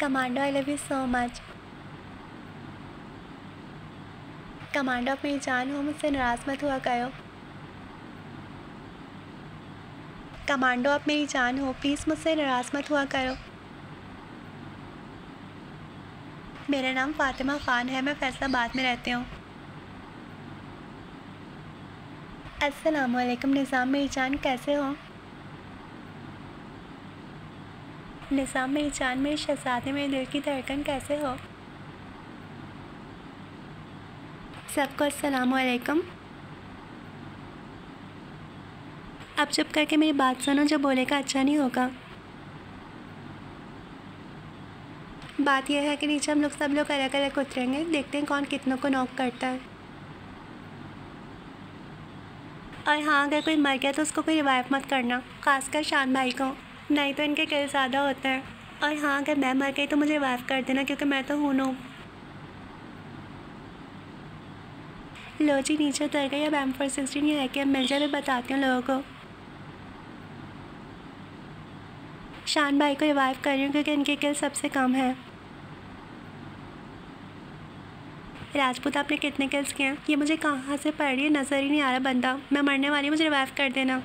Commando I love you so much commando मेरी जान हो, मुझसे नाराज़ मत हुआ करो। कमांडो आप मेरी जान हो प्लीज़ मुझसे नाराज़ मत हुआ करो। मेरा नाम फ़ातिमा ख़ान है, मैं फैसलाबाद में रहती हूँ। असलकम निज़ाम, मेरी जान कैसे हो? निज़ाम मेरी जान मेरी शहजादे मेरे दिल की धड़कन कैसे हो? सबको असलकम अब चुप करके मेरी बात सुनो, जो बोलेगा अच्छा नहीं होगा। बात यह है कि नीचे हम लोग सब लोग अलग अलग उतरेंगे, देखते हैं कौन कितनों को नॉक करता है। और हाँ अगर कोई मर गया तो उसको कोई रिवाइव मत करना, खासकर शान भाई को। नहीं तो इनके किल ज़्यादा होते हैं। और हाँ अगर मैं मर गई तो मुझे रिवाइव कर देना क्योंकि मैं तो हूँ नो लो जी, नीचे उतर गई। अब एम फोर सिक्सटीन ये है कि अब मिल जाए, मैं बताती हूँ लोगों को। शान भाई को रिवाइव कर रही हूँ क्योंकि इनके किल सबसे कम है। राजपूत, आपने कितने किल्स किए हैं? ये मुझे कहाँ से पड़ रही है? नज़र ही नहीं आ रहा बंदा। मैं मरने वाली हूँ, मुझे रिवाइव कर देना।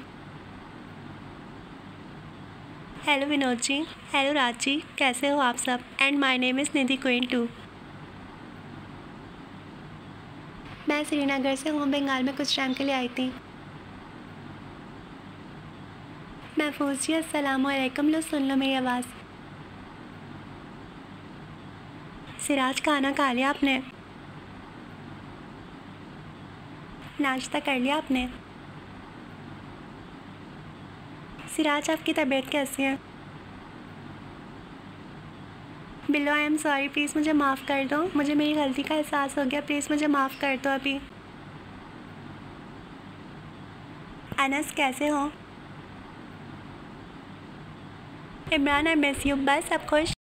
हेलो विनोद जी हेलो राज जी कैसे हो आप सब? And my name is Nidhi queen two मैं श्रीनगर से हूँ बंगाल में कुछ टाइम के लिए आई थी। महफूज जी अस्सलाम वालेकुम लो सुन लो मेरी आवाज़। सिराज खाना खा लिया आपने? नाश्ता कर लिया आपने? सिराज, आपकी तबीयत कैसी है? बिलो आई एम सॉरी प्लीज़ मुझे माफ़ कर दो। मुझे मेरी गलती का एहसास हो गया। प्लीज़ मुझे माफ़ कर दो अभी। अनस, कैसे हो? इमरान आई मिस यू बस सब खुश।